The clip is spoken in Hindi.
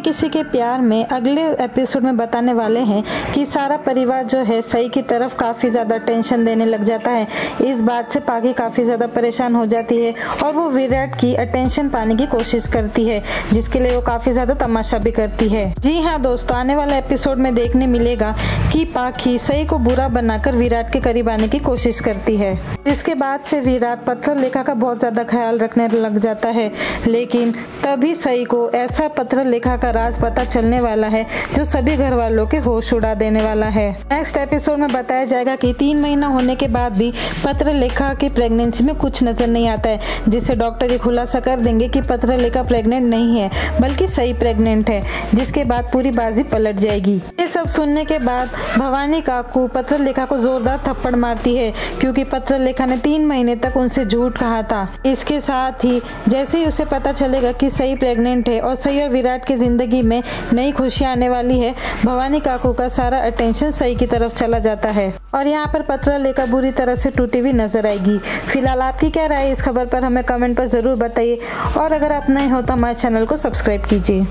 न किसी के प्यार में अगले एपिसोड में बताने वाले हैं कि सारा परिवार जो है सही की तरफ़ काफ़ी ज़्यादा टेंशन देने लग जाता है। इस बात से पागी काफ़ी ज़्यादा परेशान हो जाती है और वो विराट की अटेंशन पाने की कोशिश करती है, जिसके लिए वो काफ़ी ज़्यादा तमाशा भी करती है। जी हाँ दोस्तों, आने वाले एपिसोड में देखने मिलेगा कि पाखी सही को बुरा बनाकर विराट के करीब आने की कोशिश करती है। इसके बाद से विराट पत्थर लेखा का बहुत ज़्यादा ख्याल रखने लग जाता है, लेकिन तभी सही को ऐसा पत्र लेखा का राज पता चलने वाला है, जो सभी घर वालों के होश उड़ा देने वाला है। नेक्स्ट एपिसोड में बताया जाएगा कि तीन महीना होने के बाद भी पत्र लेखा की प्रेगनेंसी में कुछ नज़र नहीं आता है, जिससे डॉक्टर ये खुलासा कर देंगे कि पत्र लेखा प्रेग्नेंट नहीं है, बल्कि सही प्रेग्नेंट है, जिसके बाद पूरी बाजी पलट जाएगी। ये सब सुनने के बाद भवानी काकू पत्र लेखा को जोरदार थप्पड़ मारती है, क्योंकि पत्र लेखा ने तीन महीने तक उनसे झूठ कहा था। इसके साथ ही जैसे ही उसे पता चलेगा कि सही प्रेग्नेंट है और सही और विराट की ज़िंदगी में नई खुशियाँ आने वाली है। भवानी काकू का सारा अटेंशन सही की तरफ़ चला जाता है। और यहाँ पर पत्र लेकर बुरी तरह से टूटी हुई नज़र आएगी। फ़िलहाल आपकी क्या राय इस खबर पर हमें कमेंट पर ज़रूर बताइए। और अगर आप नए हो तो हमारे चैनल को सब्सक्राइब कीजिए।